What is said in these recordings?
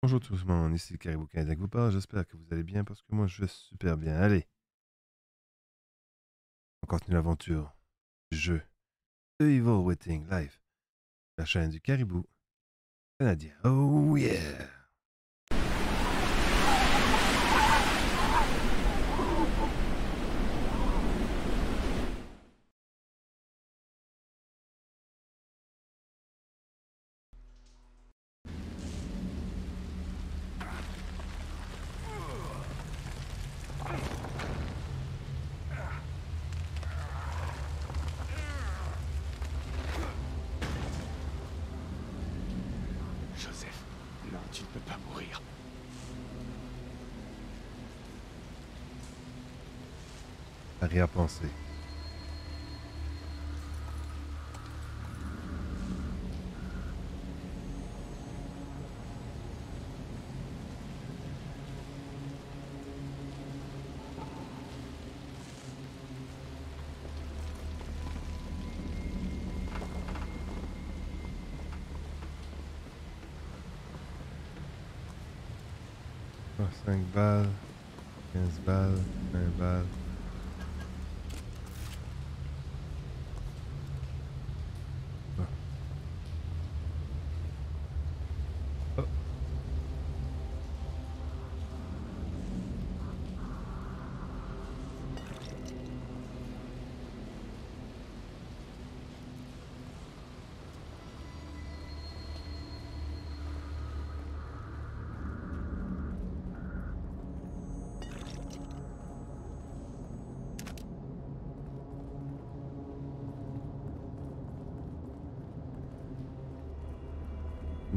Bonjour tout le monde, ici Caribou Canadien qui vous parle. J'espère que vous allez bien parce que moi je vais super bien. Allez, on continue l'aventure du jeu The Evil Waiting Life, la chaîne du Caribou Canadien. Oh yeah! Joseph, non, tu ne peux pas mourir. Arrière-pensée. Ah, 5 balles, 15 balles, 20 balles. Ah. Oh.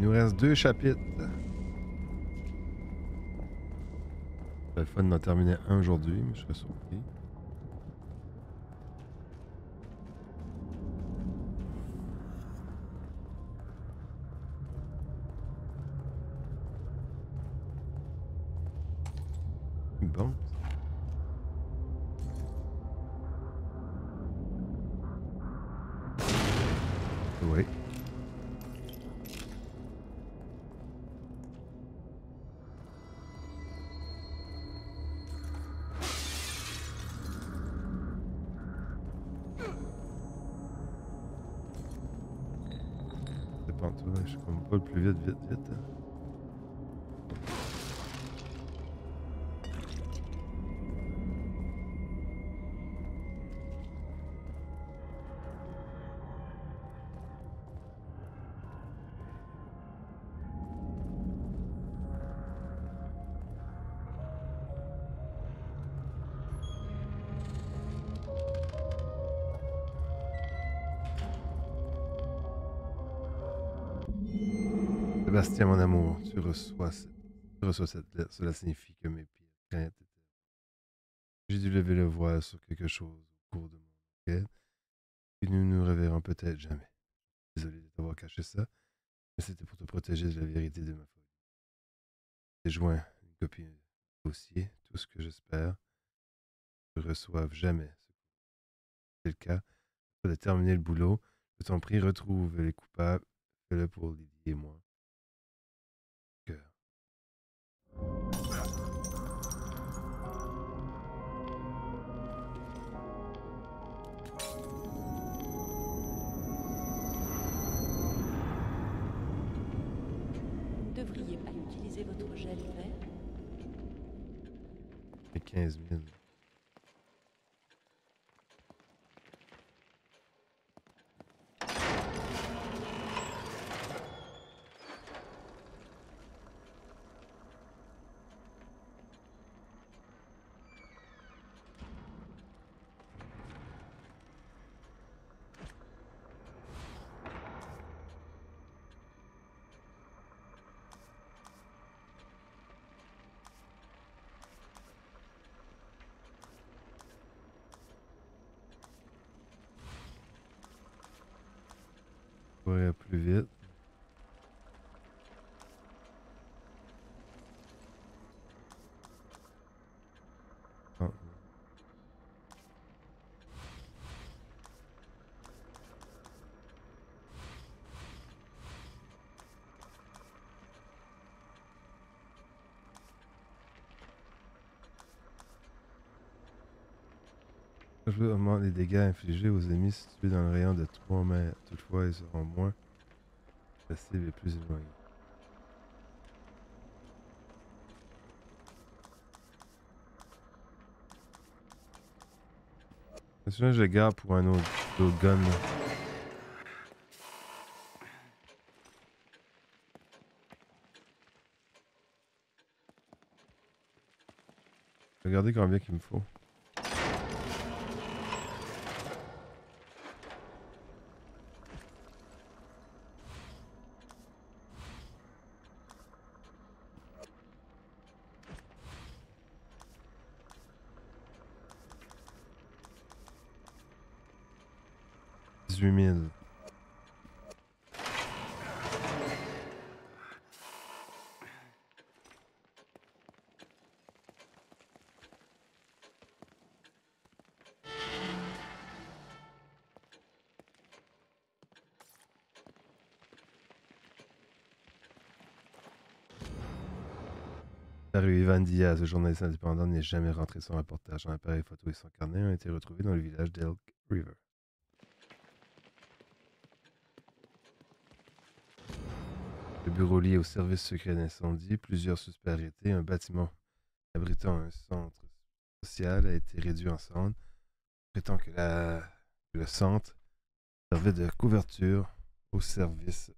Il nous reste deux chapitres. C'est le fun d'en terminer un aujourd'hui, mais je serais surpris. Sébastien, mon amour, tu reçois, cette lettre. Cela signifie que mes pires craintes étaient. J'ai dû lever le voile sur quelque chose au cours de mon enquête. Et nous nous reverrons peut-être jamais. Désolé de t'avoir caché ça, mais c'était pour te protéger de la vérité de ma folie. J'ai joint une copie du dossier, tout ce que j'espère. Ne reçoivent jamais ce C'est le cas. Afin de terminer le boulot, je t'en prie, retrouve les coupables. Fais-le pour Lydie et moi. Devriez pas utiliser votre gel vert Et 15 000. vite. Ah. Je augmente les dégâts infligés aux ennemis situés dans le rayon de 3 mètres. Toutefois, ils seront moins Cible est plus éloignée. Celui-là, je le garde pour un autre, autre gun. Regardez combien qu'il me faut. Dix-huit mille. La rue Ivan Diaz, le journaliste indépendant, n'est jamais rentré son reportage. Son appareil photo et son carnet ont été retrouvés dans le village d'Elk River. Bureau lié au service secret d'incendie, plusieurs suspects arrêtés, un bâtiment abritant un centre social a été réduit en cendres, prétend que le centre servait de couverture au service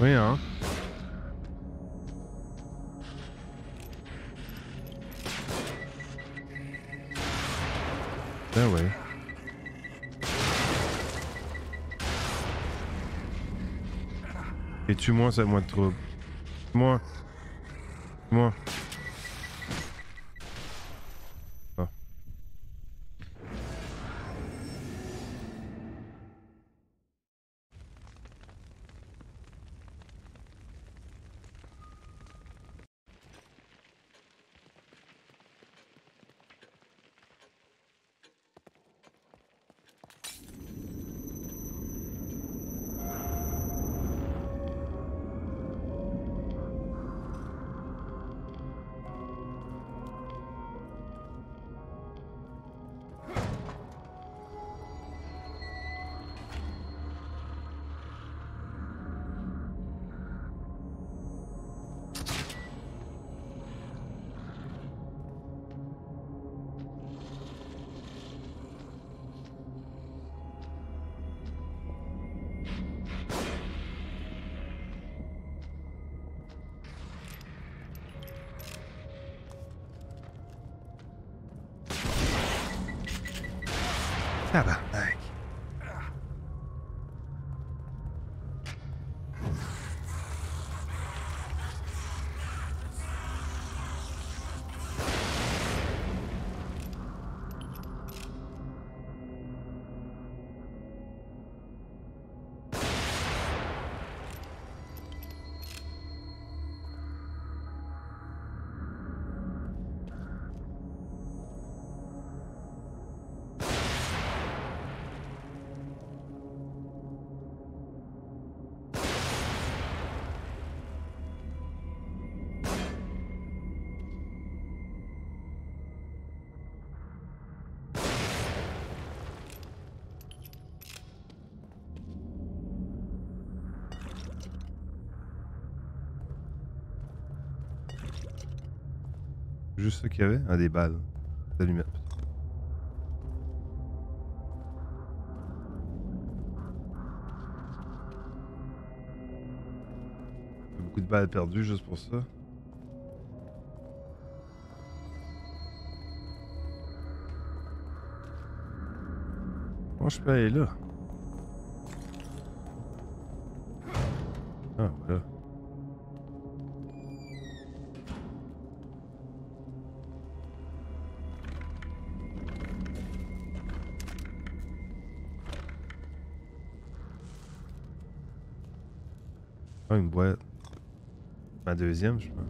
Oui, hein? Ben ouais. Et tue-moi, à moi trouble. Moi. Moi. Juste ça qu'il y avait? Ah, des balles. Des allumettes. Beaucoup de balles perdues juste pour ça. Comment je peux aller là? Boîte. Ma deuxième, je pense.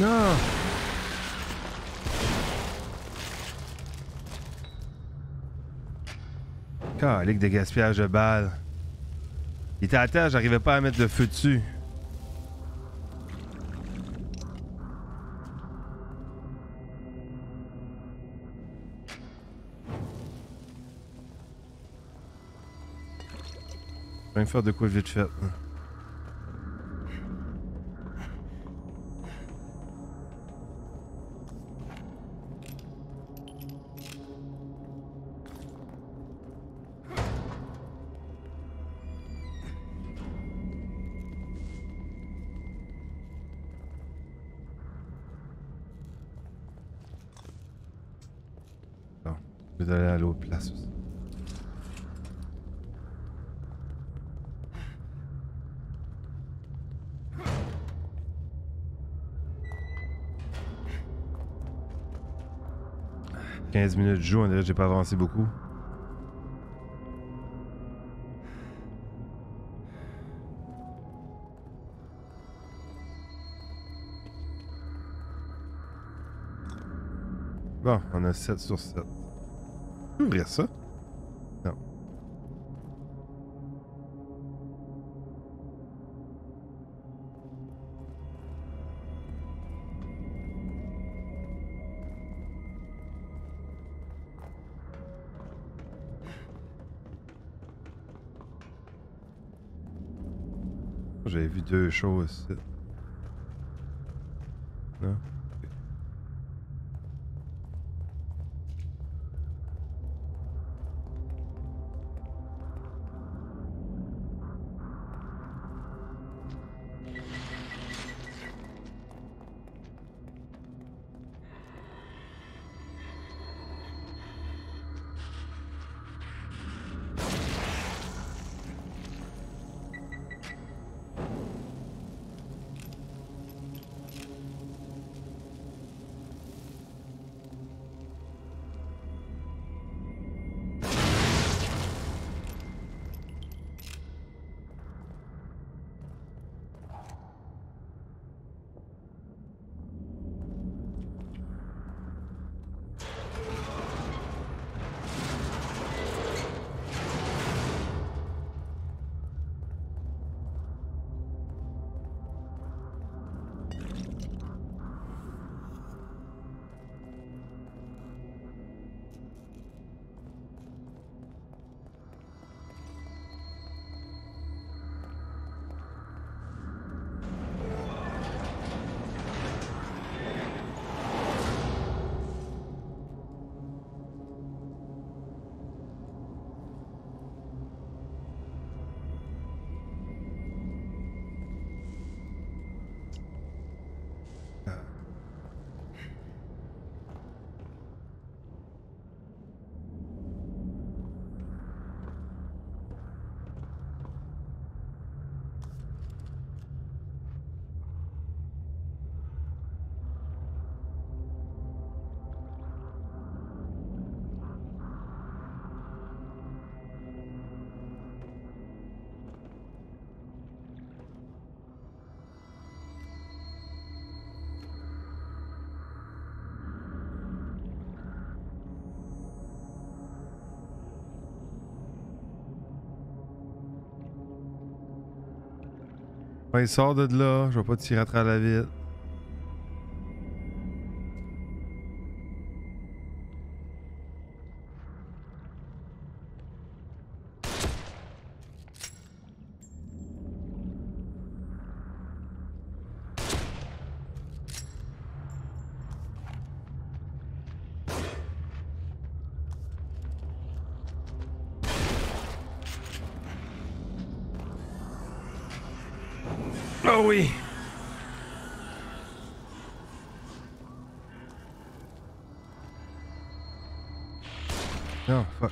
Non! Calique de gaspillage de balles. Il était à terre, j'arrivais pas à mettre le feu dessus. Je vais me faire de quoi vite fait. Je vais aller à l'autre place aussi. « 15 minutes de jeu, on dirait que j'ai pas avancé beaucoup. Bon, on a 7 sur 7. Ouvrir ça? Non. J'avais vu deux choses. Ouais, sort de là, je vais pas tirer à la ville. Non, fuck.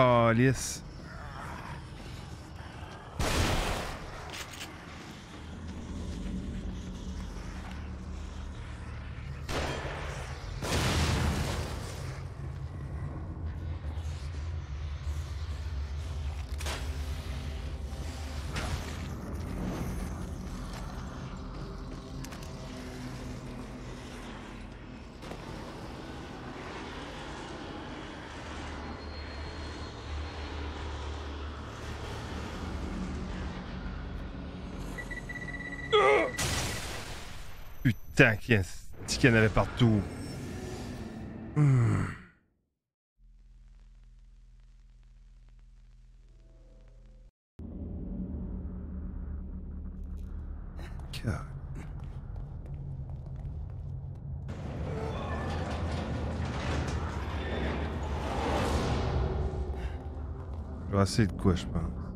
Ah, Putain, qu'il y, qu'il y en avait partout. Hmm. God. De quoi, je pense.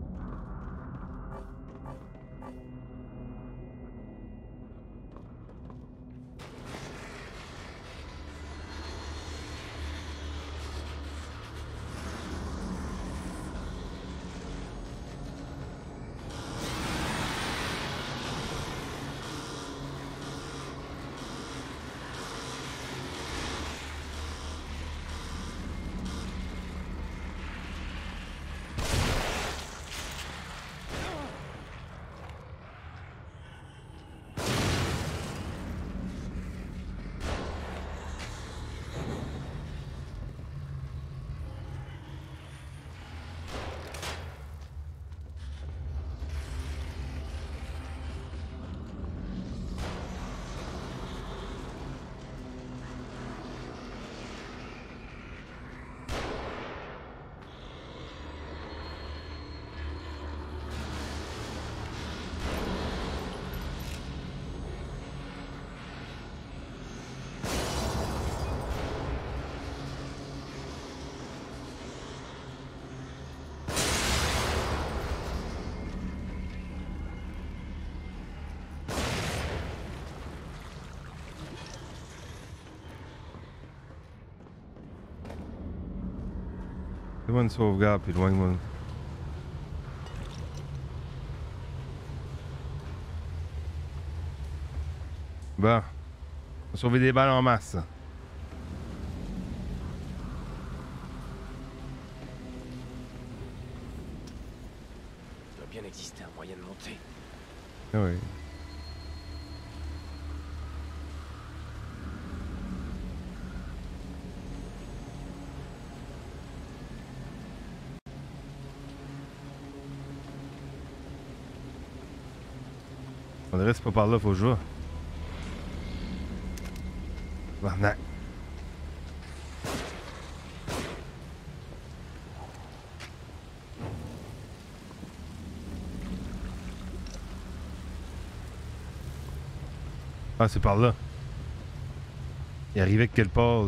Fais-moi une sauvegarde, puis éloigne-moi. Bon. On a sauvé des balles en masse. Il doit bien exister un moyen de monter. Ah oui. c'est pas par là, faut jouer. Ah, c'est par là. Il arrivait de quelle part.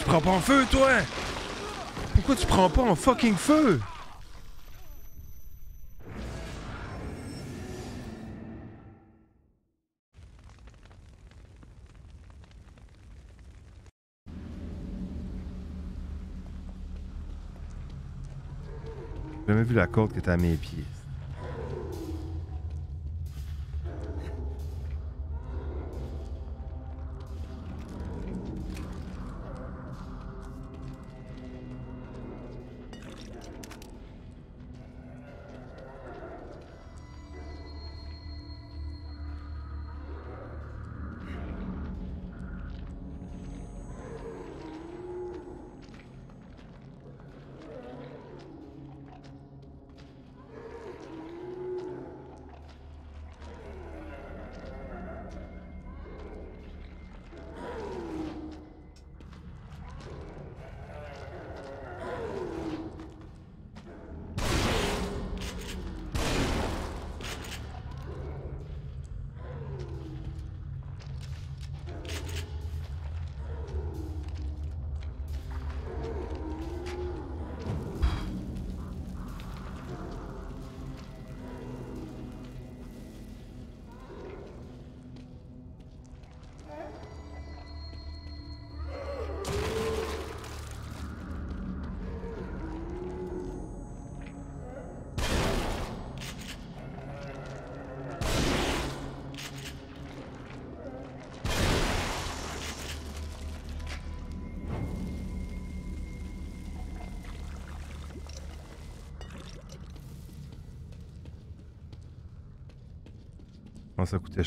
Tu prends pas en feu, toi? Pourquoi tu prends pas en fucking feu? J'ai jamais vu la corde qui était à mes pieds. Oh, ça coûtait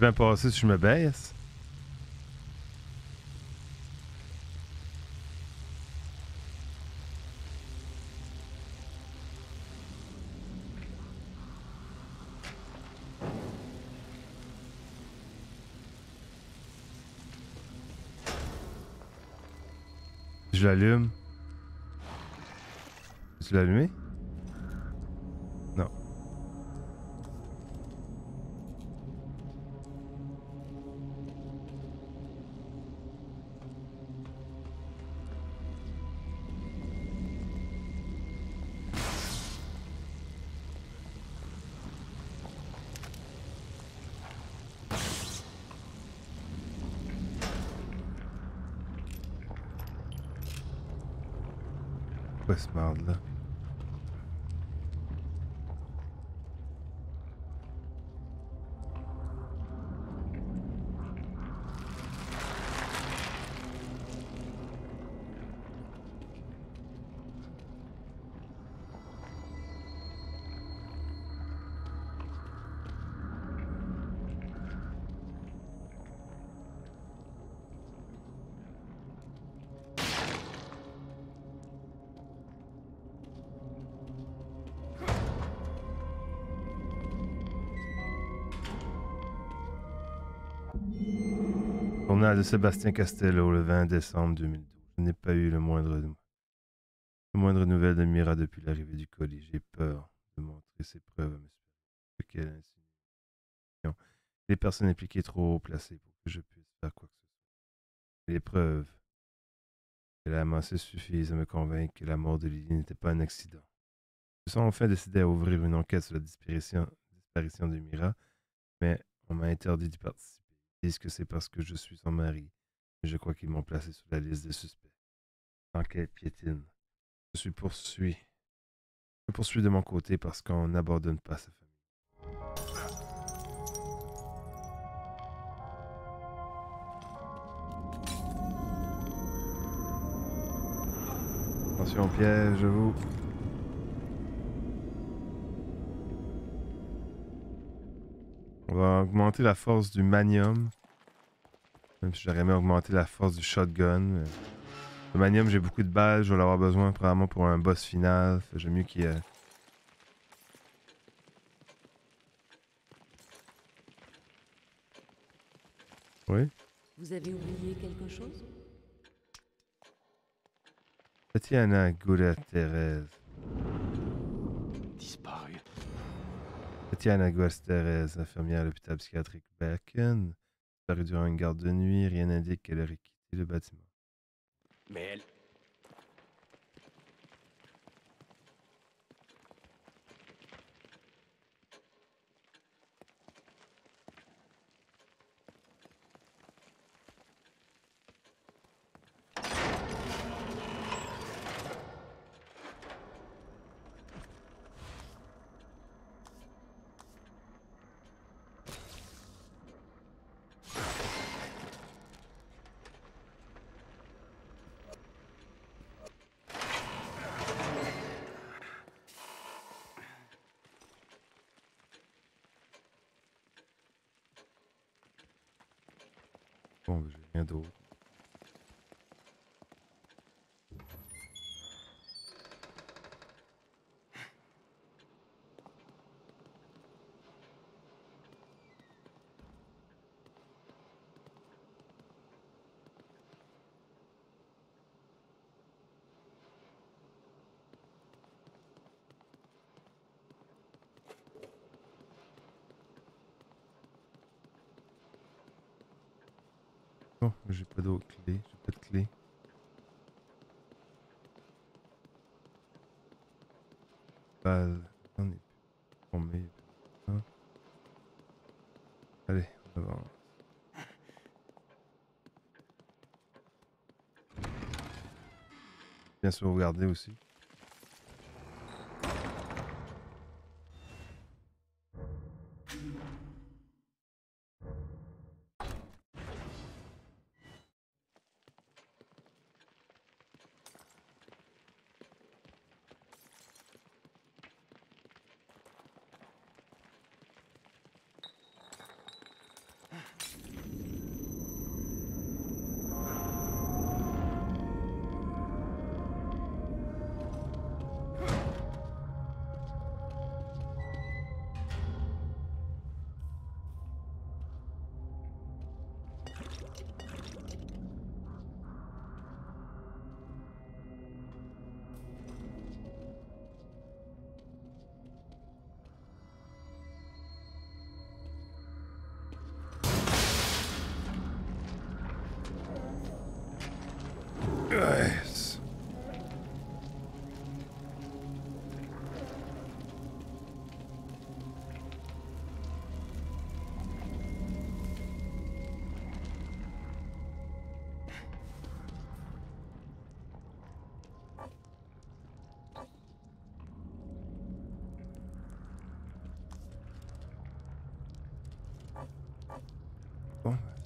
bien passé si je me baisse? Je l'allume. Tu l'as allumé? De Sébastien Castello, le 20 décembre 2012. Je n'ai pas eu le moindre, le moindre nouvelle de Mira depuis l'arrivée du colis. J'ai peur de montrer ses preuves à M. Les personnes impliquées trop haut placées pour que je puisse faire quoi que ce soit. Les preuves qu'elle a amassées suffisent à me convaincre que la mort de Lily n'était pas un accident. Nous sommes enfin décidés à ouvrir une enquête sur la disparition, disparition de Mira, mais on m'a interdit d'y participer disent que c'est parce que je suis son mari. Mais je crois qu'ils m'ont placé sur la liste des suspects. Enquête piétine. Je suis poursuivi. Je poursuis de mon côté parce qu'on n'abandonne pas sa famille. Attention piège, vous. On va augmenter la force du manium. Même si j'aurais aimé augmenter la force du shotgun. mais Le manium, j'ai beaucoup de balles. Je vais l'avoir besoin probablement pour un boss final. J'aime mieux qu'il y ait... Oui? Vous avez oublié quelque chose? Tatiana Goulet-Thérèse. Disparu. Tatiana Goulet-Thérèse, infirmière à l'hôpital psychiatrique Berken. Disparue durant une garde de nuit. Rien n'indique qu'elle aurait quitté le bâtiment. Mais elle. Bon, ben, J'ai pas d'autres clés. J'ai pas de clés. Balle. On met. Hein. Allez, on avance. Bien sauvegarder aussi.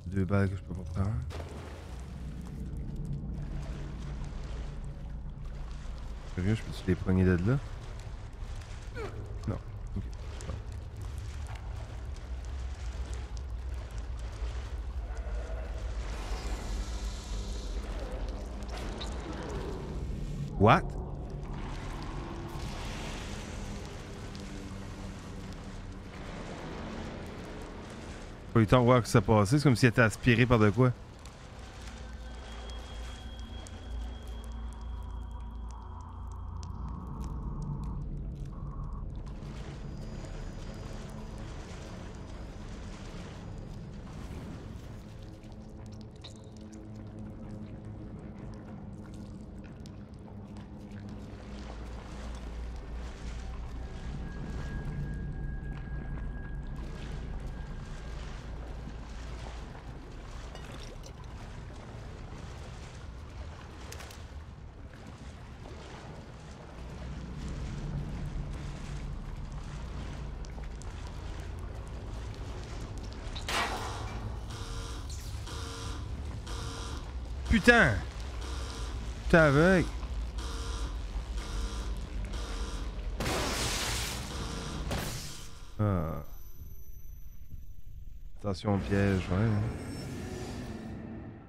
Deux balles que je peux pas prendre. Sérieux, je peux-tu les poigner de là? Non. Ok. Bon. What? Pas eu le temps de voir qui s'est passé. C'est comme s'il était aspiré par de quoi. Putain! T'es aveugle. Ah. Attention au piège, ouais.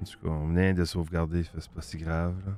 En tout cas, on vient de sauvegarder, c'est pas si grave, là.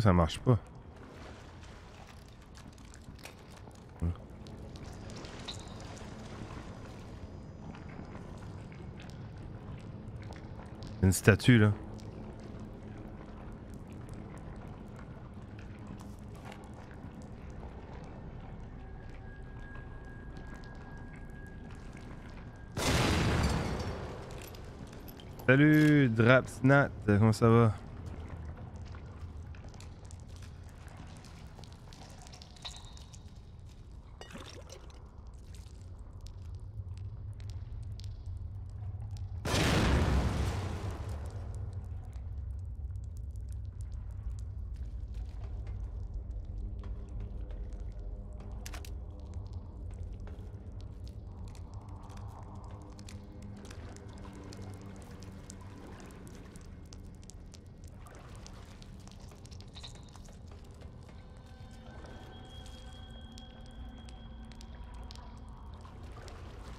Ça marche pas? Une statue là. Salut Drapsnat, comment ça va?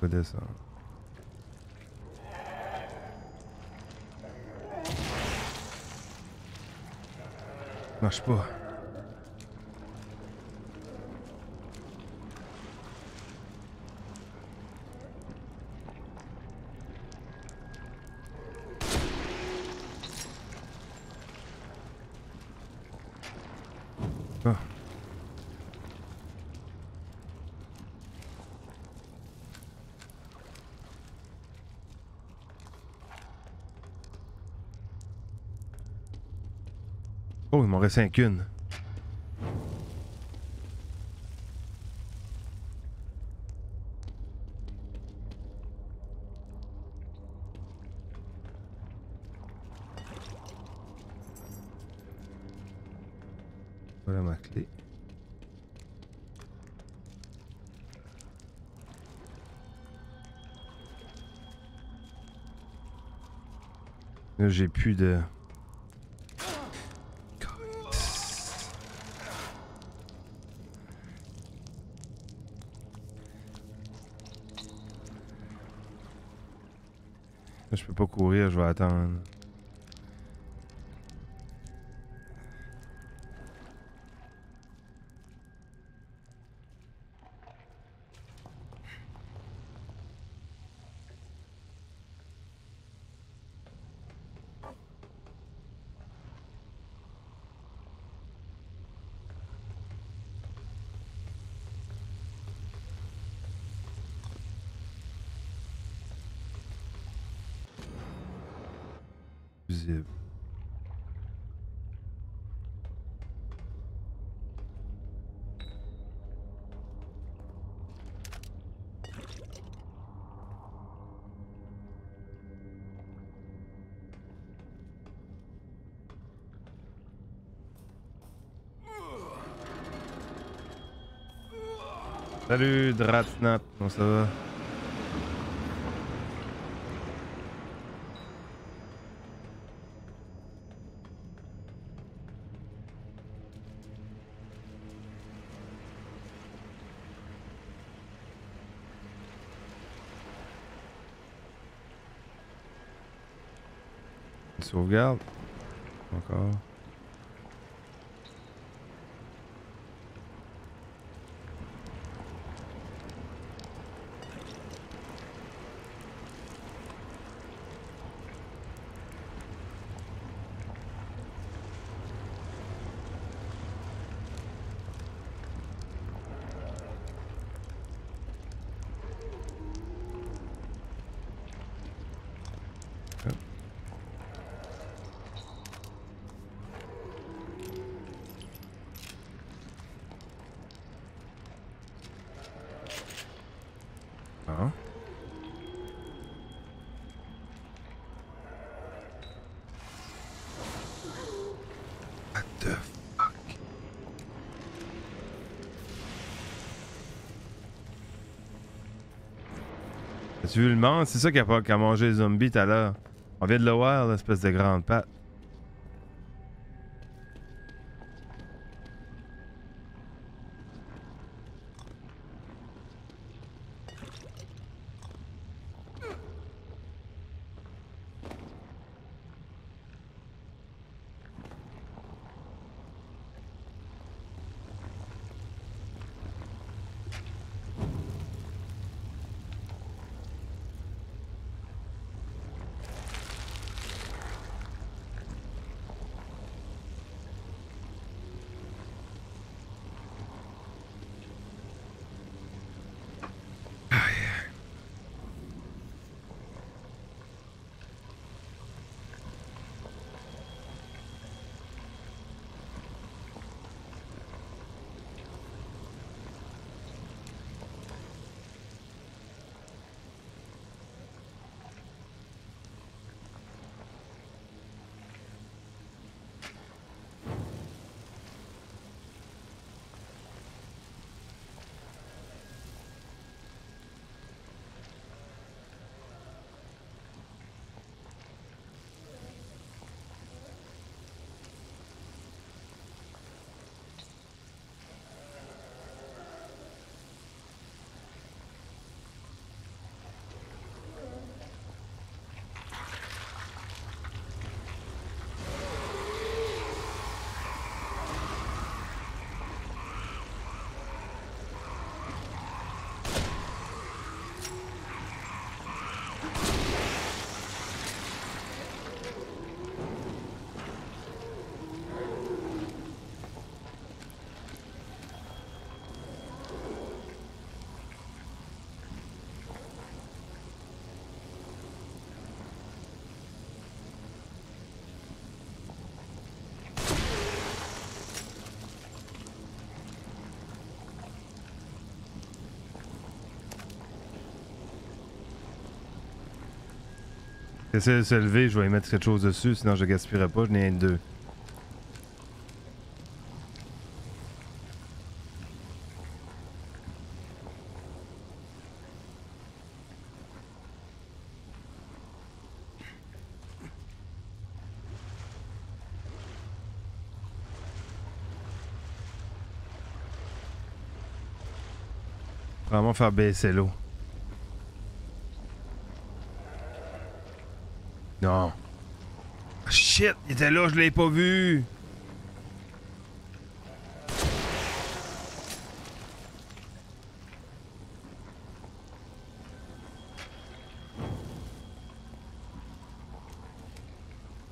De ça? Pas. Ah. Oh, il m'en reste un qu'une. Voilà ma clé. J'ai plus de. Peux pas courir, je vais attendre. Salut Dratnat, comment ça va? Sauvegarde. Encore. Monde? C'est ça qui a, a mangé les zombies tout à l'heure. On vient de le voir, l'espèce de grande patte. Essaye de se lever, je vais y mettre quelque chose dessus, sinon je gaspillerai pas, je n'ai un deux. Vraiment faire baisser l'eau. Non. Ah, Shit, il était là, je l'ai pas vu.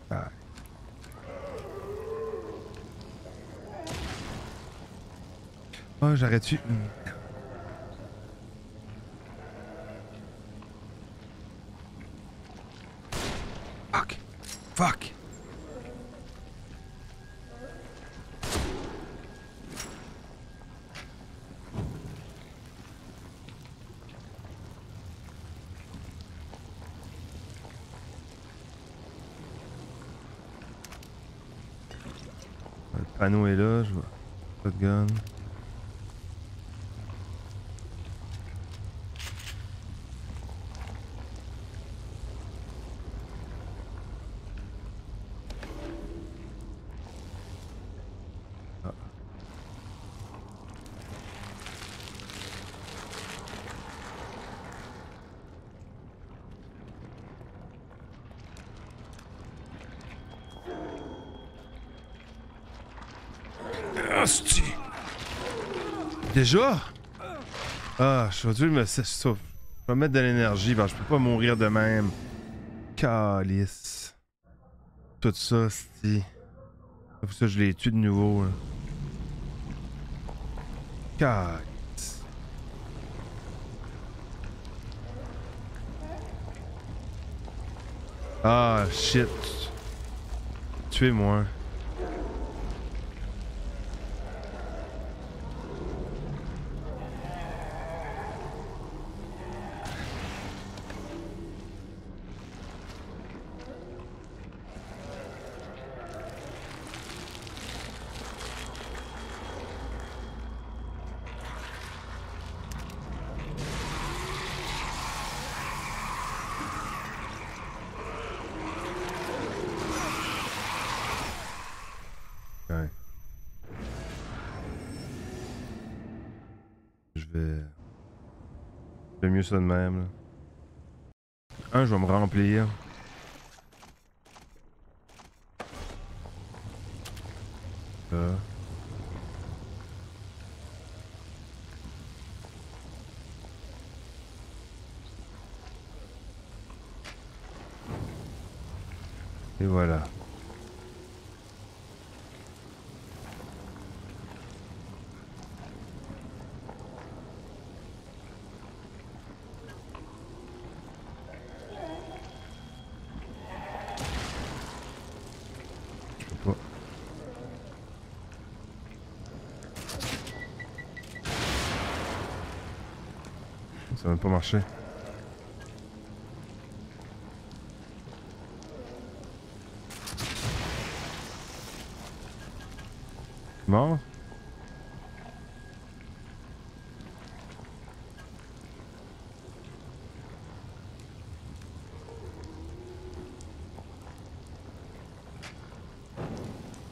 Ah. Oh, j'aurais-tu... Fuck. Fuck! Le panneau est là, je vois. Pas de gun. Ah. Asti! Déjà? Ah, je vais me. Je vais mettre de l'énergie, parce que je peux pas mourir de même. Calice. Tout ça, c'est. Pour ça, je l'ai tué de nouveau. là. Calice. Ah, shit. Tuez-moi. Fais mieux ça de même. Un, je vais me remplir. Là. Et voilà. Je peux pas. Ça va même pas marcher. Mort?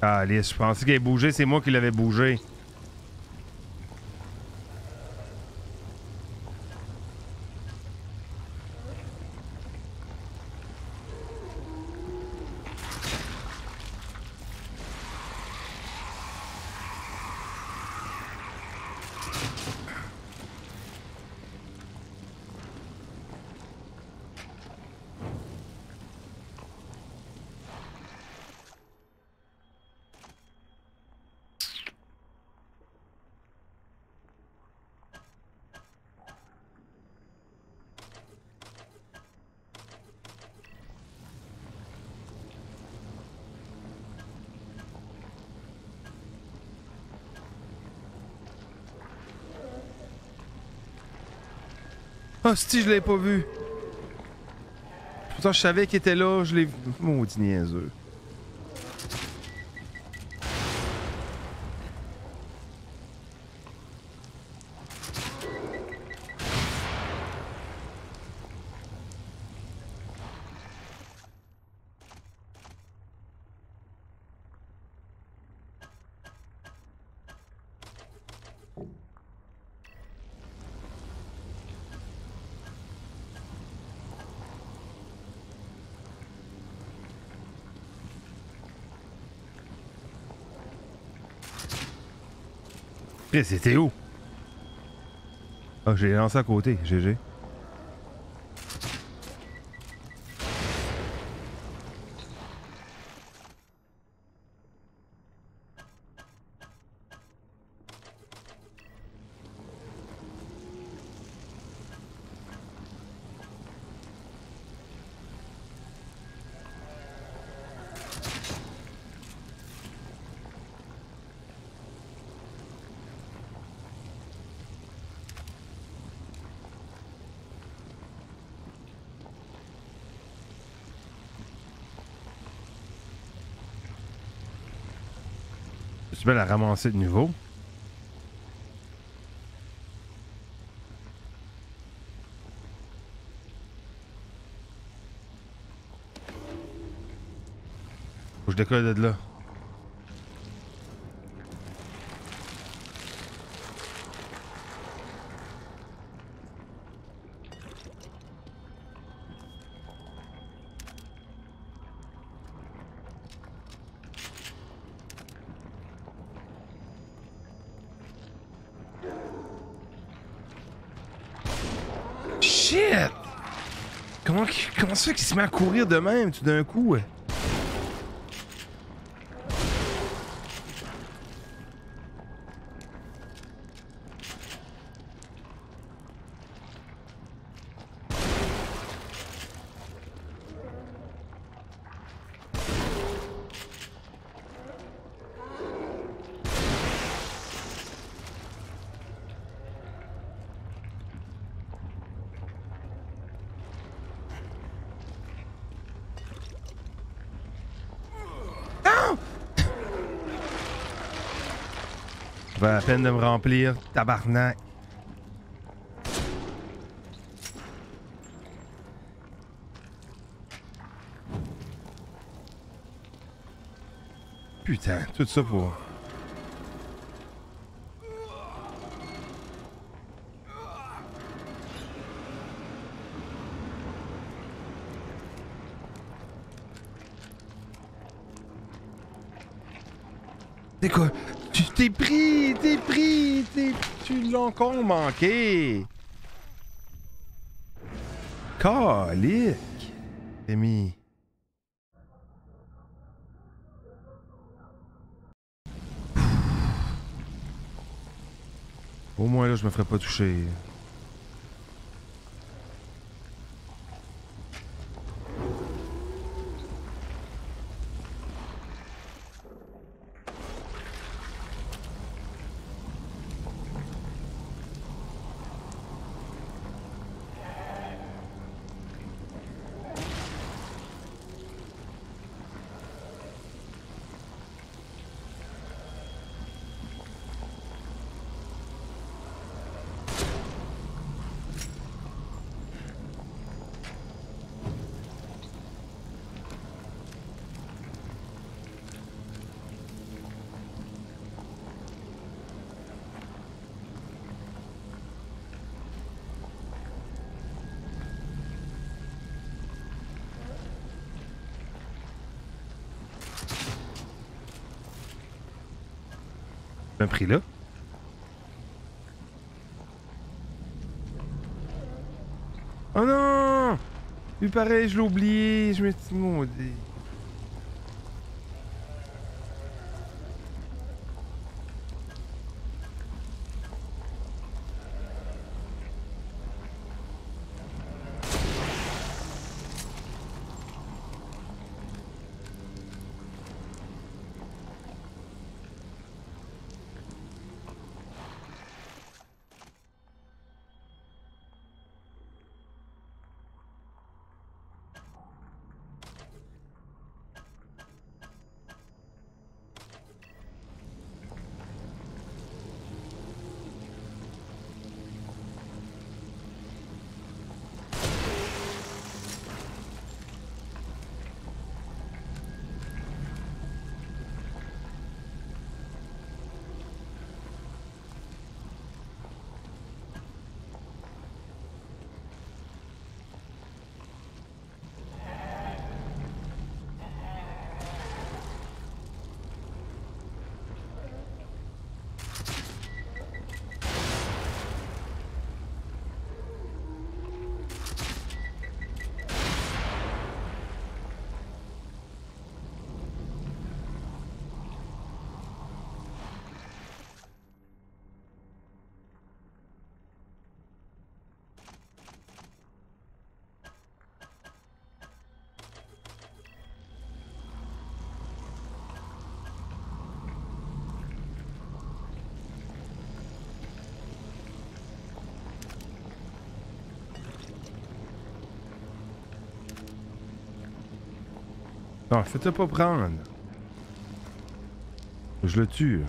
Ah, Alice, je pensais qu'elle bougeait, c'est moi qui l'avais bougé. Si, je l'avais pas vu. Pourtant, je savais qu'il était là, je l'ai vu. Maudit niaiseux. C'était où? Ah, j'ai lancé à côté, GG. Peux la ramasser de nouveau. Faut je décolle de là. Shit! Comment, qu'il- comment ça fait qu'il se met courir de même tout d'un coup? ouais? Ça va la peine de me remplir, tabarnak. Putain, tout ça pour... Quoi? Tu t'es pris, t'es pris, t'es... Tu l'as encore manqué. Calique. Rémi. Au moins là, je me ferai pas toucher. Un prix là. Oh non! Lui pareil, je l'ai oublié. Je me suis maudit. Fais-toi pas prendre. Je le tue.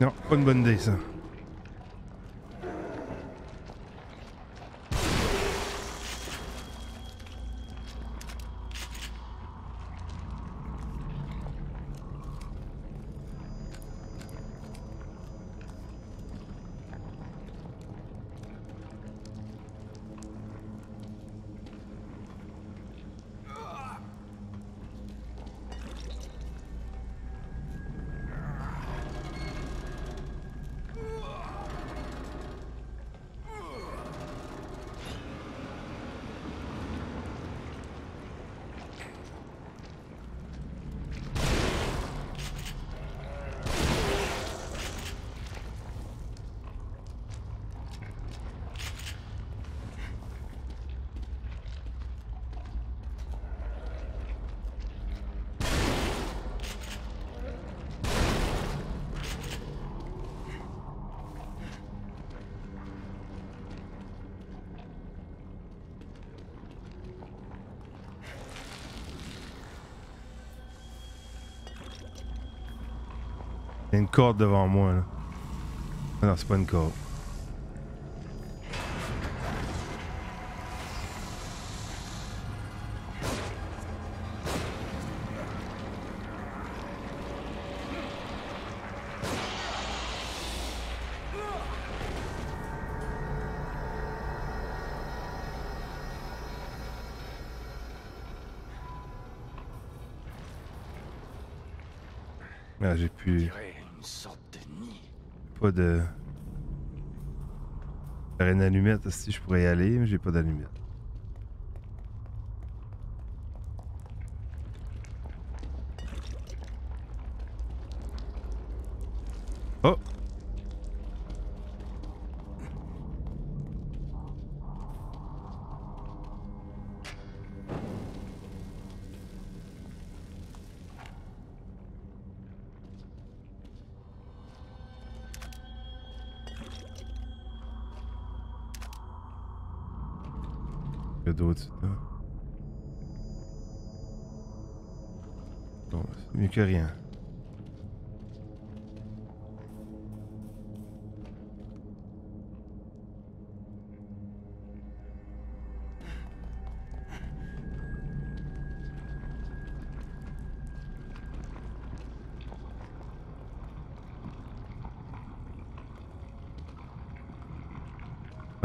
Non, une bonne idée ça. Il y a une corde devant moi là. Non, c'est pas une corde. Pas de. J'aurais une allumette si je pourrais y aller, mais j'ai pas d'allumette.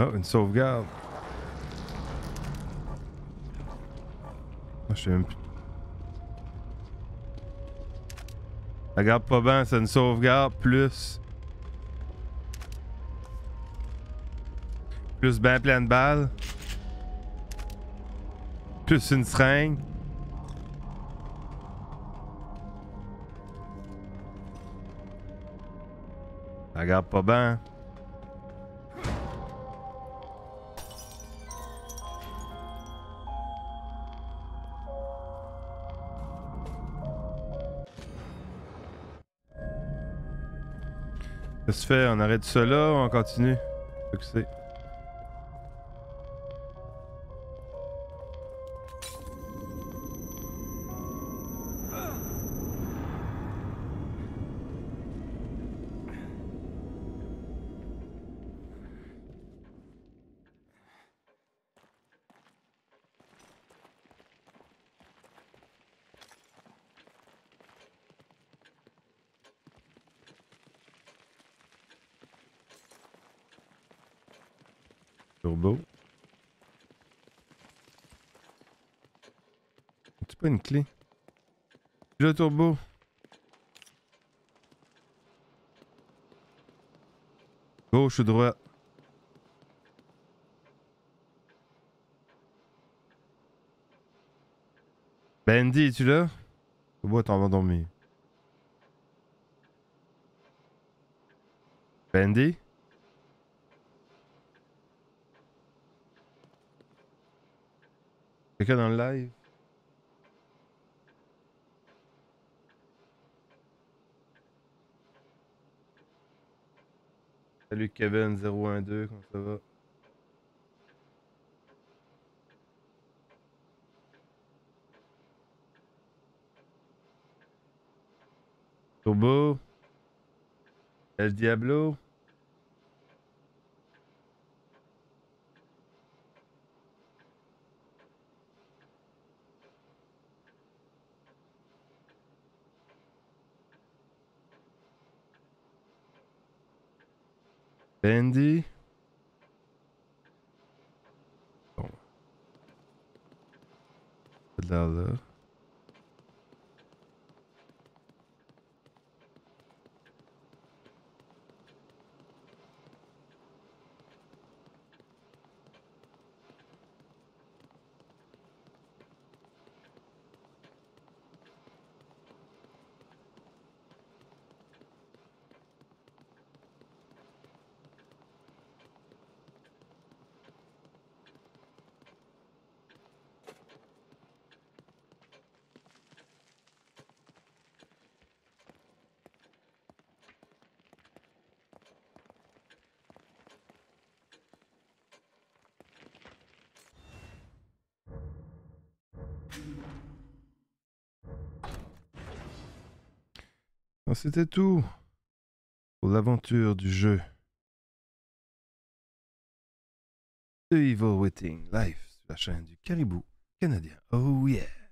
Oh, une sauvegarde. Moi, je même plus. Regarde pas bien, c'est une sauvegarde plus. Plus ben plein de balles. Plus une seringue. Regarde pas bien. Que tu fais? On arrête ça ou on continue? Faut clé. Le turbo. Gauche ou droite? Bendy, es-tu là? Turbo, t'en vas dormir. Bendy? Quelqu'un dans le live? Salut Kevin012, comment ça va? Turbo? El Diablo? Bendy? Bon. C'est C'était tout pour l'aventure du jeu. The Evil Waiting live sur la chaîne du Caribou canadien. Oh yeah!